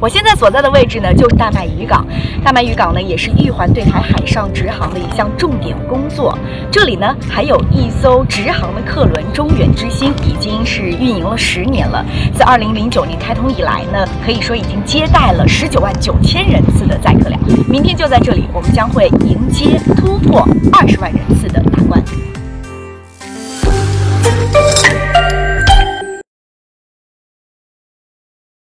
我现在所在的位置呢，就是大麦渔港。大麦渔港呢，也是玉环对台海上直航的一项重点工作。这里呢，还有一艘直航的客轮“中原之星”，已经是运营了十年了。自二零零九年开通以来呢，可以说已经接待了十九万九千人次的载客量。明天就在这里，我们将会迎接突破二十万人次。